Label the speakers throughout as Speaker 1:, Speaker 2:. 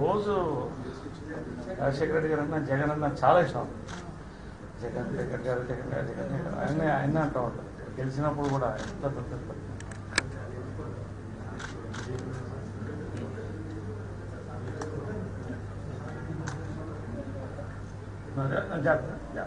Speaker 1: రోజు రాజశేఖర రెడ్డి గారు అన్న జగన్ అన్న చాలా ఇష్టం. జగన్ జగన్ గారు జగన్ గారు జగన్ గారు. ఆయన ఆయన అంటూ ఉంటారు. గెలిచినప్పుడు కూడా ఎంత పెద్ద జాగ్రత్త.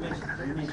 Speaker 1: ماشي. ماشي.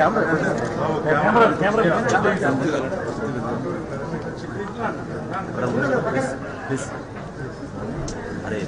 Speaker 1: క్లియర్ చేయి వెయిట్ చేయమా
Speaker 2: అరే